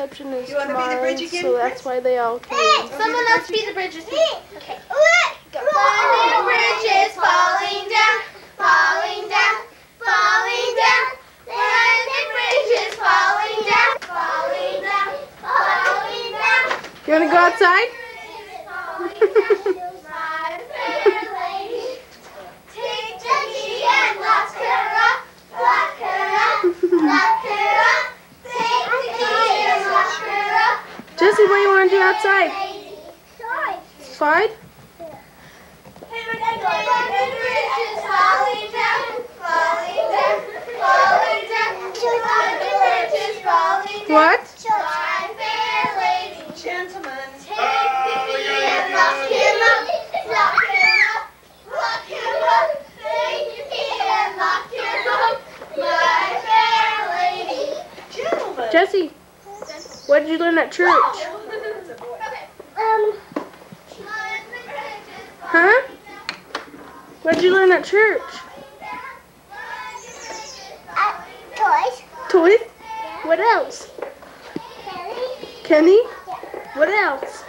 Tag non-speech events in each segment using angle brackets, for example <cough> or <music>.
reception is You wanna be the bridge again, so that's Chris? why they all came. Someone else be the bridge with me. Okay. London Bridge is falling down, falling down, falling down. London Bridge is falling down, falling down, falling down. You wanna go outside? What you want to do outside? Slide? London what did you learn at church? Um. Huh? What did you learn at church? Uh, toys. Toys? What else? Kenny? Kenny? What else?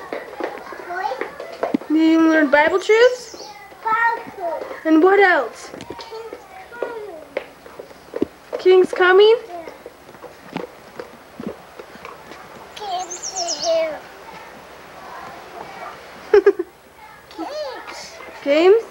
Toys. Did you learn Bible truths? Falcon. And what else? King's coming? Games?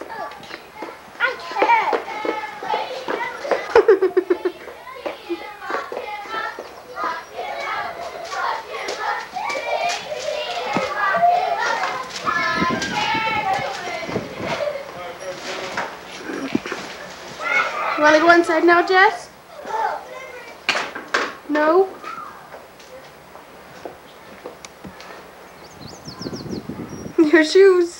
You want to go inside now, Jess? No? <laughs> Your shoes.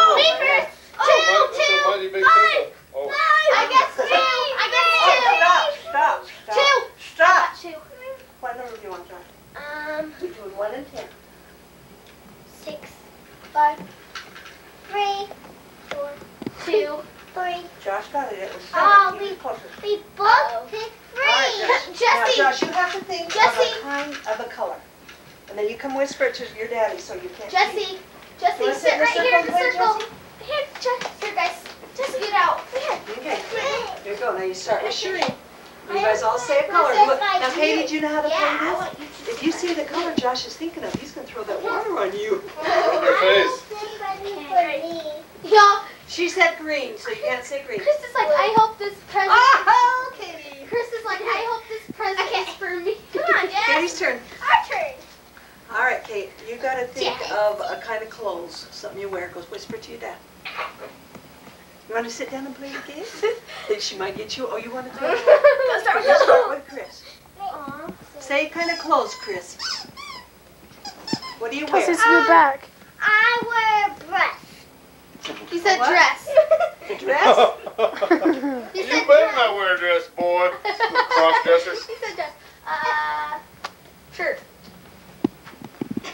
five, three, four, two, <laughs> three. Josh got it. It was Oh, seven. Keep we- it closer. We both oh. picked All right, three. Josh. <laughs> Now, Josh, you have to think of a kind of a color. And then you can whisper it to your daddy so you can't. Jesse. Jesse, Wanna sit sit right here in the circle and circle. Here, Jesse. Here, guys. Jesse, get out. Here. Okay, here you go. Now you start with Okay. You guys all say a color. Look, now, by Katie, you? do you know how to Yeah, I play this? you to. If you see the color Josh is thinking of, he's going to throw that water on you. <laughs> On your face. Yeah. She said green, so you can't say green. Chris is like, I hope this present. Oh, Katie. Chris is like, I hope this present is for me. <laughs> Come on, Jess. Katie's turn. Our turn. All right, Kate, you got to think Yes. of a kind of clothes, something you wear. Goes whisper to your dad. You want to sit down and play the game? <laughs> Think she might get you. Oh, you want to play? Let's start You start with Chris. Aw. Say kind of clothes, Chris. What do you Plus wear? it's in the back. He said What? dress. The dress? He you said better dress. not wear a dress, boy. Cross-dresser. He said dress. Uh, shirt.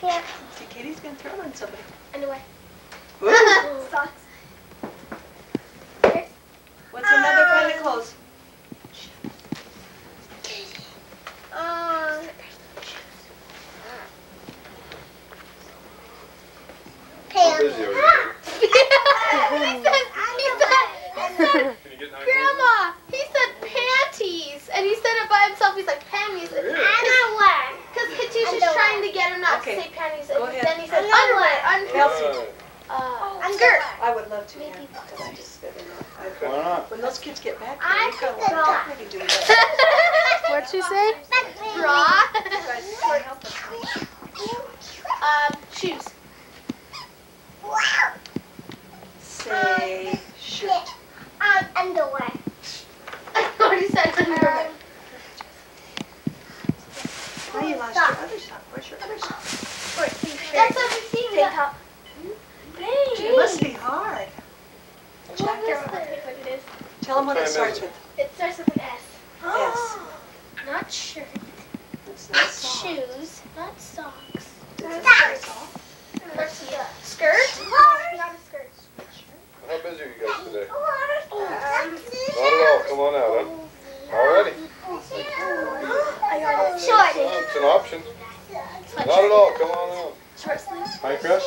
Yeah. See, Katie's going to throw it on somebody. Underwear. Ooh. Socks. What's another kind of clothes? Um. So busy over there. he said, he said, he said, Can you get nine Grandma, he said panties, and he said it by himself. He's like panties. Really? Underwear. Because Katisha's Underwear. trying to get him not Okay. to say panties. Go and ahead. Then he said underwear. Underwear. Right. Uh, skirt. I would love to, yeah. Maybe Because I just, I don't. Why not? When those kids get back, I they've got a lot of do <laughs> that. What'd she say? Bra. Guys, can't help it. um, shoes. Say shirt. Um, underwear. I already said underwear. that kind starts is it? with It starts with an S. S. Not shirt, It's not not socks. shoes, not socks. Socks. Skirt? Not a skirt. How busy are you guys today? Um, Not at all. Come on out, huh? Alrighty. I. Short. It's an option. Not at all. Come on out. Short sleeves. Hi, Chris.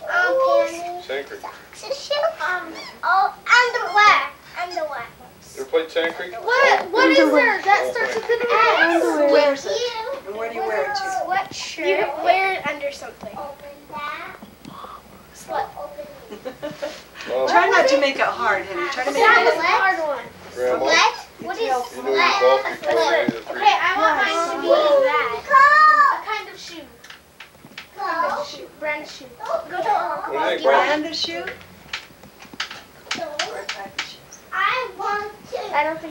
Um, pants. Sand Creek. Um, oh, underwear. Underwear. You ever played Sand Creek? What? Oh. What is there? That starts with an S. Underwear. Who it? And where do you wear it to? Sweatshirt. You wear it under something. Open that. Sweat. Well, Try not to make it hard, honey. Try to make That was it a hard one. Grandma, What You is you know golf you made. Okay, I want mine to be that. A kind of shoe. Kind of shoe. Brand of shoe. Go to What do you think, Brian? Brand of shoe? Or a type of shoe? I want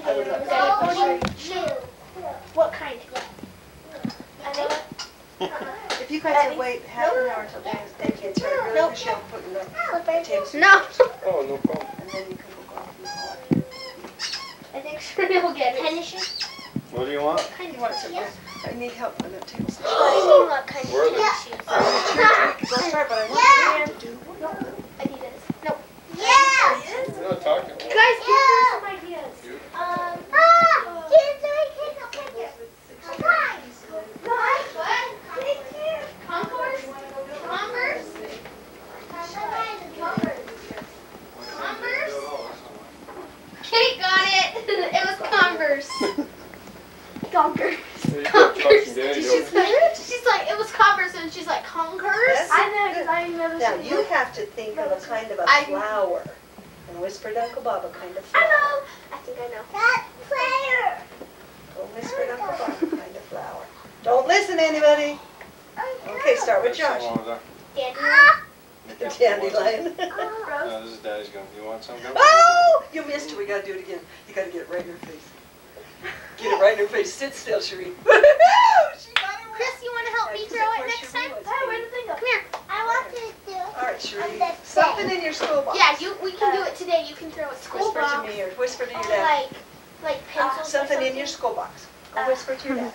to. I don't think it. What kind? I know it. If you guys would wait half an hour till Dave Dave gets here, I really Nope. wish you had put in the table. No. Oh, no problem. And then you can go golf. I think Shirley will get it. What do you want? Kind You want some, I need help with the table. <gasps> What do you mean what kind of Where are they? tennis shoes? Go start, but I want you to do. Adidas. Nope. You're not talking. You guys give her some ideas. You? Um, ah, kids, I take a picture. Hi. What? Concourse? Converse? Converse? Kate got it. It was Converse. Converse. You got Chuck's and Danny She's doing like, she's like, it was Converse, and she's like, I know, because I never Now, you it. have to think of a kind of a I- flower. And whisper to Uncle Bob a kind of flower. I flower. know. I think I know. That player. Oh, Go whisper to Uncle Bob a kind of flower. Don't listen to anybody. Okay, start with Josh. How long was that? Dandy. Ah. The dandelion. <laughs> Oh, uh, no, this is Daddy's gun. You want some? Go. Oh, you missed it. We gotta do it again. You gotta get it right in her face. Get it right in her face. Sit still, Sheree. <laughs> She got it right. Chris, you want to help me throw it next time? realize, Oh, baby. where did the thing go? Come here. I want to do. All right, Sheree. Something in your school box. Yeah, you. We can do it today. You can throw a school Whisper to me or whisper to your dad. Like, like pencils. or Something in your school box. Go Uh, whisper to your dad.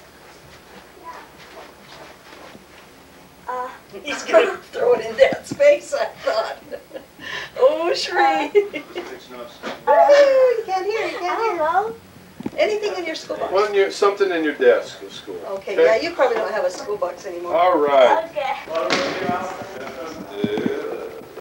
Uh, He's gonna <laughs> throw it in Dad's face, I thought. Oh, Sheree. It's nuts. Woo, You can't hear, you can't hear. know. Anything in your school box. One, something in your desk of school. Okay, yeah, you probably don't have a school box anymore. All right. Okay.